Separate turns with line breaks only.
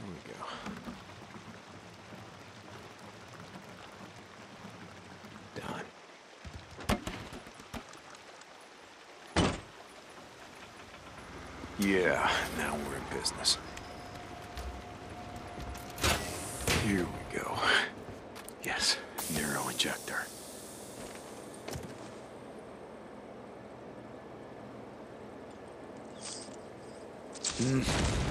There we go. Done. Yeah, now we're in business. Here we go. Yes, neuro injector. Mm.